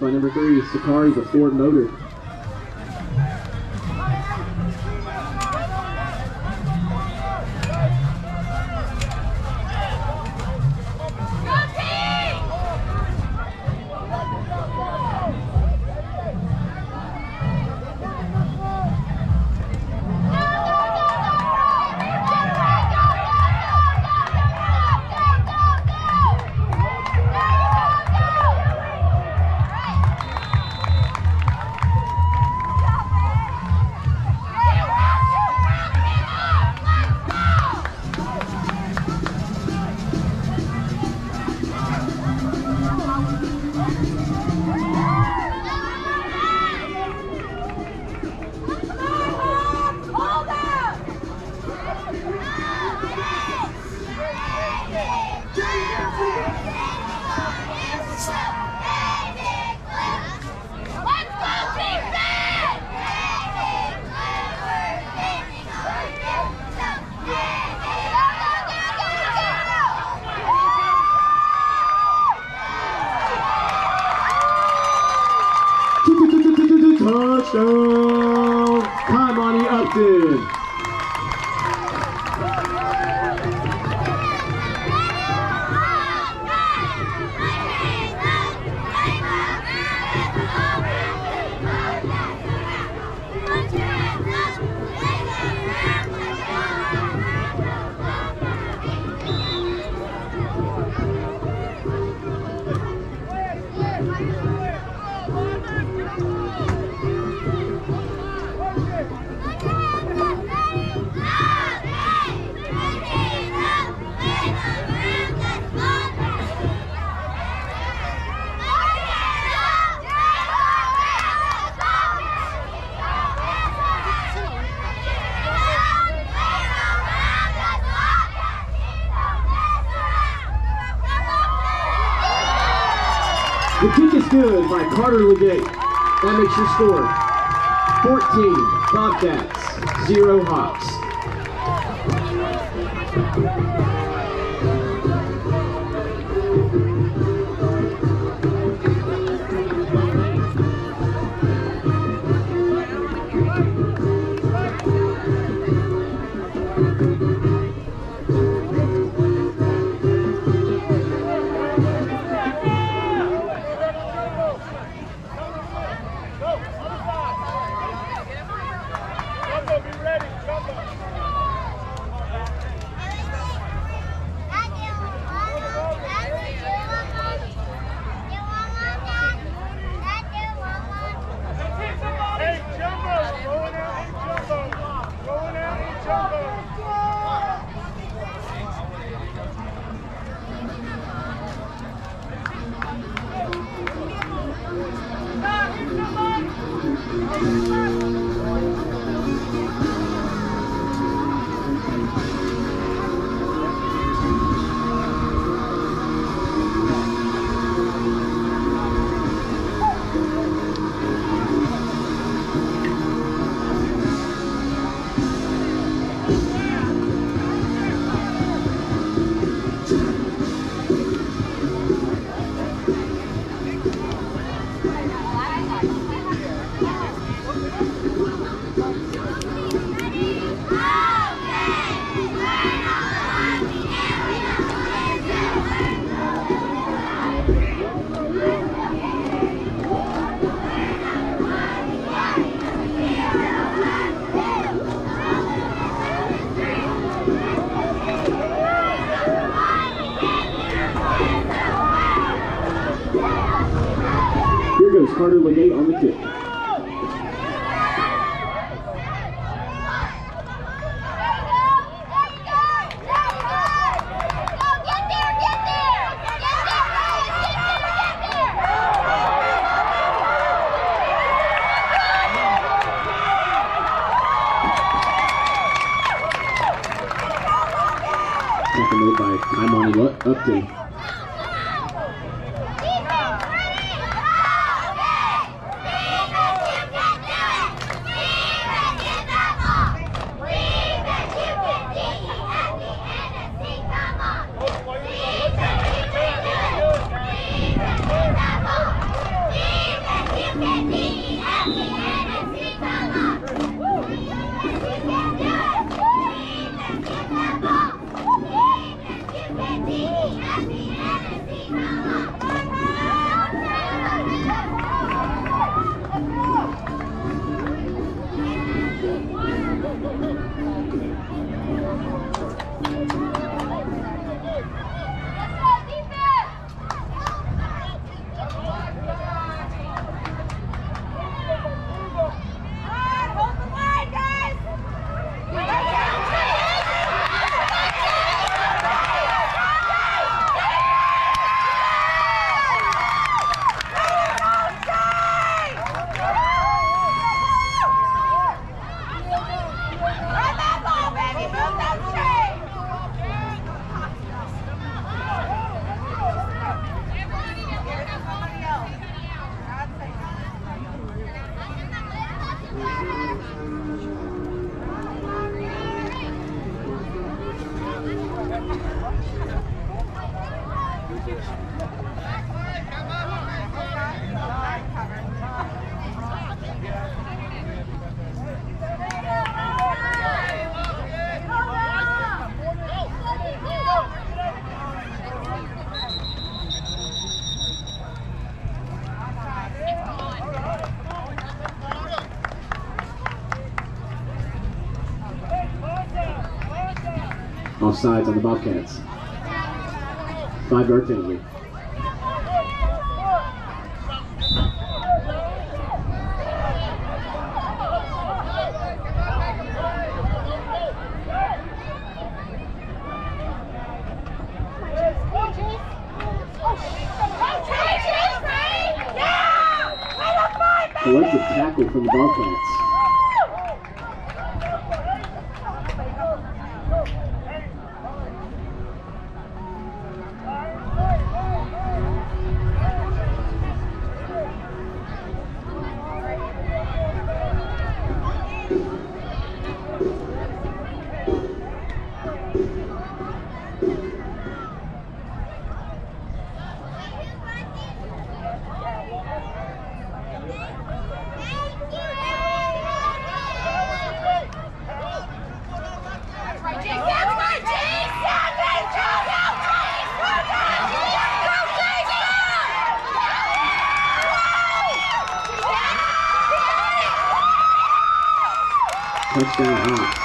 by number three, Sakari, the Ford Motor. The kick is good by Carter Legate. That makes your score 14 Bobcats, 0 Hawks. gets harder when they on the field. Seconded by Imani Upton. Daddy! Offsides on the Bobcats. Five yard penalty. Collective tackle from the Bobcats. Touchdown Hawks.